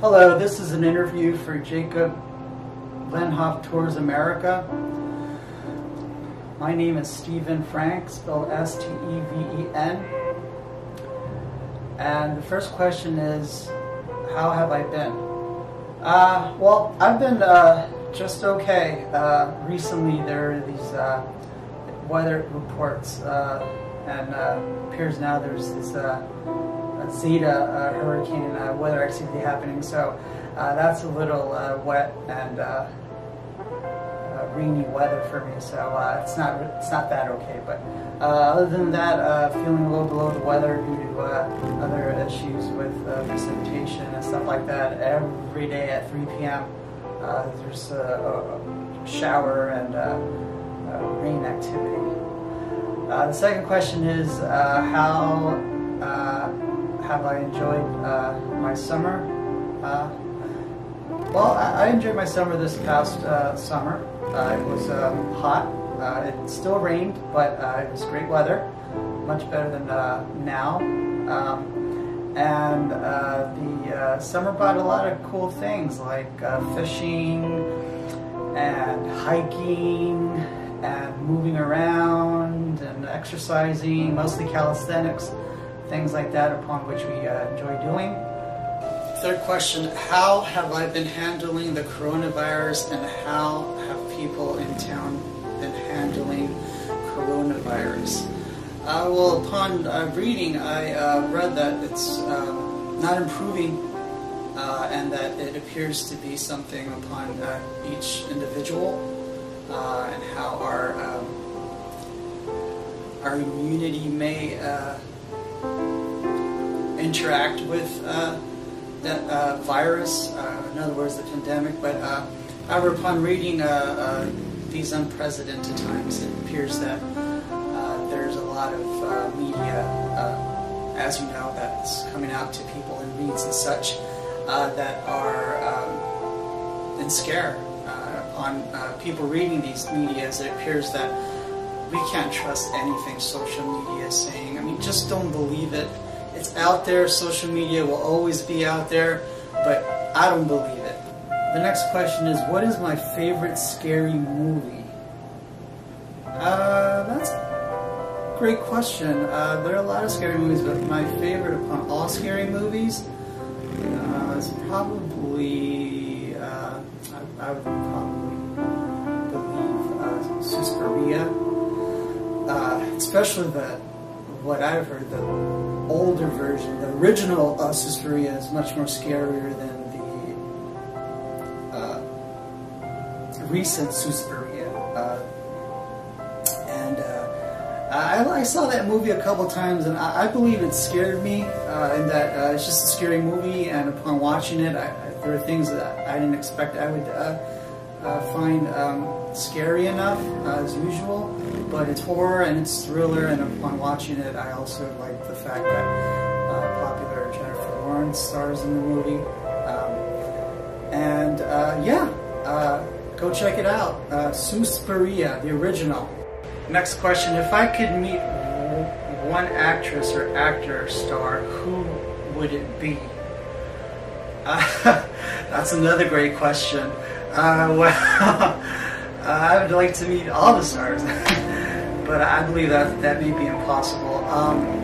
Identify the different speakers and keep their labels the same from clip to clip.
Speaker 1: Hello, this is an interview for Jacob Lenhoff Tours America. My name is Steven Frank, spelled S T E V E N. And the first question is, how have I been? Uh, well, I've been uh, just okay. Uh, recently, there are these uh, weather reports, uh, and uh, appears now there's this uh, Zeta uh, hurricane uh, weather activity happening. So uh, that's a little uh, wet and rainy weather for me. So uh, it's not it's not that okay. But uh, other than that, uh, feeling a little below the weather due to other issues with precipitation and stuff like that. Every day at 3 p.m. There's a, a shower and rain activity. The second question is how have I enjoyed uh, my summer? Uh, well, I, I enjoyed my summer this past uh, summer. Uh, it was um, hot. Uh, it still rained, but it was great weather, much better than now. Um, and the summer brought a lot of cool things like fishing and hiking and moving around and exercising, mostly calisthenics, things like that, upon which we uh, enjoy doing. Third question How have I been handling the coronavirus and how have people in town been handling coronavirus? Uh, well, upon uh, reading, I uh, read that it's um, not improving uh, and that it appears to be something upon uh, each individual uh, and how our um, our immunity may uh, interact with uh, that uh, virus, uh, in other words, the pandemic. But uh, however, upon reading these unprecedented times, it appears that there's a lot of media, as you know, that's coming out to people in reads and such that are um, in scare upon uh, people reading these medias. It appears that we can't trust anything social media is saying. I mean, just don't believe it. It's out there. Social media will always be out there, but I don't believe it. The next question is, what is my favorite scary movie? Uh, that's a great question. Uh, there are a lot of scary movies, but my favorite upon all scary movies uh, is probably, uh, I, I would probably believe uh, Suspiria. Uh, especially the what I've heard, the older version, the original uh, Suspiria is much more scarier than the uh, recent Suspiria. Uh, and uh, I, I saw that movie a couple times, and I, I believe it scared me. Uh, in that uh, it's just a scary movie, and upon watching it, I, there are things that I didn't expect I would uh, find um, scary enough uh, as usual. But it's horror and it's thriller, and upon watching it, I also like the fact that uh, popular Jennifer Lawrence stars in the movie. Um, and uh, yeah, uh, go check it out. Uh, Suspiria, the original. Next question: If I could meet one actress or actor or star, who would it be? That's another great question. Uh, well, I would like to meet all the stars, but I believe that that may be impossible. Um,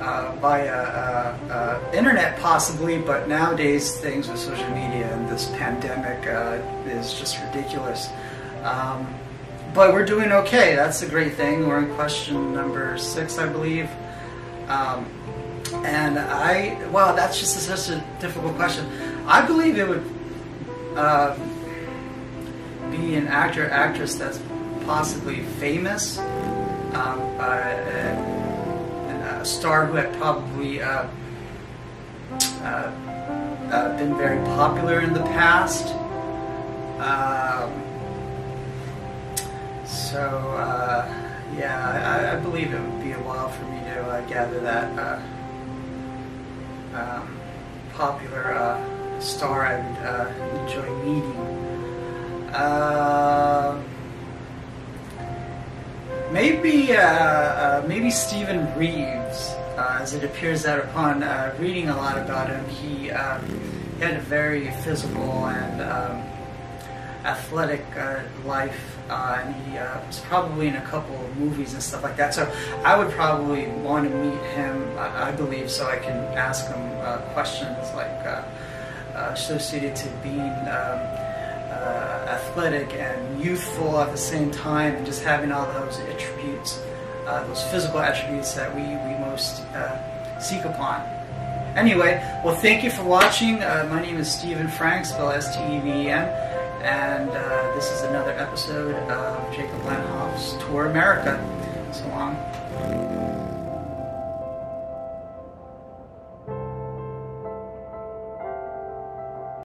Speaker 1: uh, via uh, uh, internet, possibly, but nowadays things with social media and this pandemic uh, is just ridiculous. Um, but we're doing okay. That's a great thing. We're in question number six, I believe. Um, and I, wow, that's just such a difficult question. I believe it would uh, be an actor, actress that's possibly famous, um, and a star who had probably uh, uh, uh, been very popular in the past. Um, so, uh, yeah, I, I believe it would be a while for me to uh, gather that uh, um, popular star I would uh, enjoy meeting. Uh, maybe uh, maybe Stephen Reeves. uh, as it appears that upon uh, reading a lot about him, he, um, he had a very physical and um, athletic life, uh, and he uh, was probably in a couple of movies and stuff like that. So I would probably want to meet him, I, I believe, so I can ask him uh, questions like Uh, associated to being um, uh, athletic and youthful at the same time, and just having all those attributes, uh, those physical attributes that we, we most seek upon. Anyway, well, thank you for watching. my name is Steven Frank, spelled S-T-E-V-E-N and uh, this is another episode of Jacob Lenhoff's Tour America. So long.